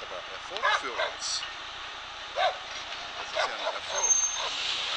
Sogar Erfolg für uns. Das ist ja ein Erfolg.